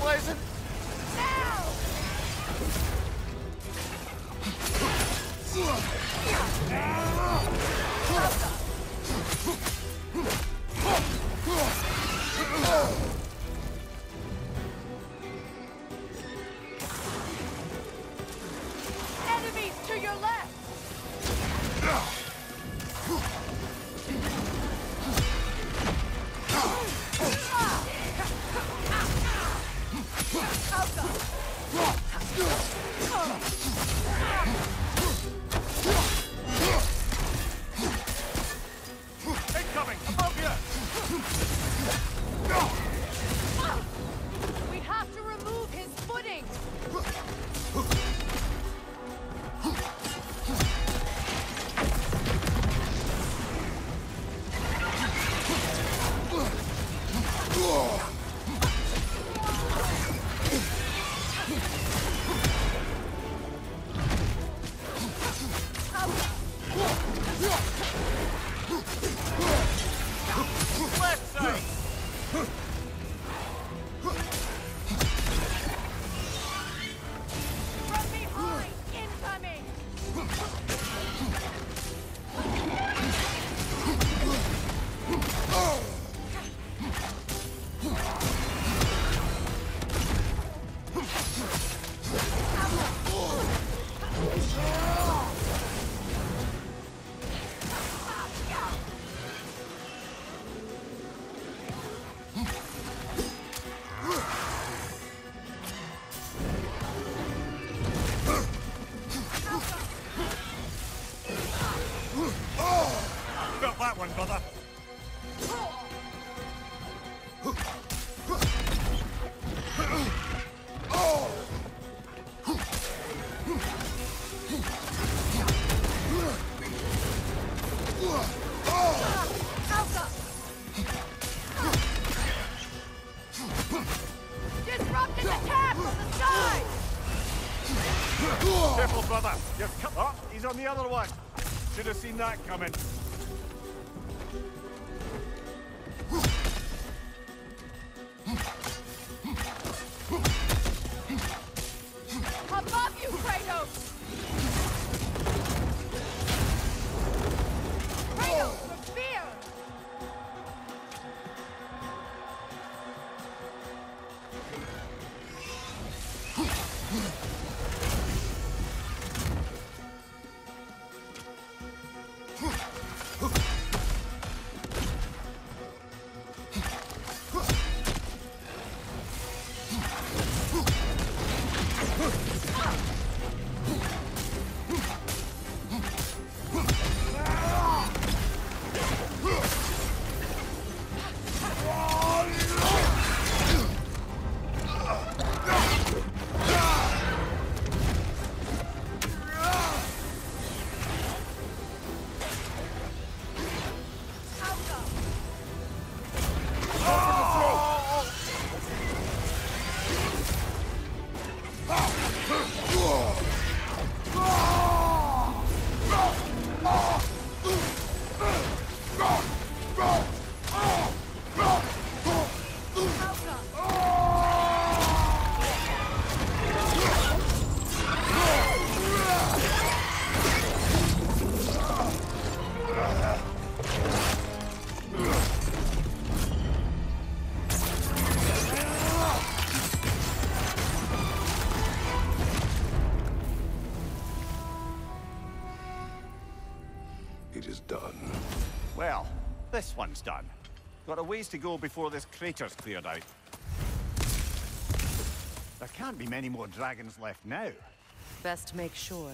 poison. Enemies to your left! Got that one, brother. Disrupting attack from the side! Careful, brother. You're cut. Oh, he's on the other one. Should have seen that coming. Above you, Kratos! It is done. Well, this one's done. Got a ways to go before this crater's cleared out. There can't be many more dragons left now. Best make sure.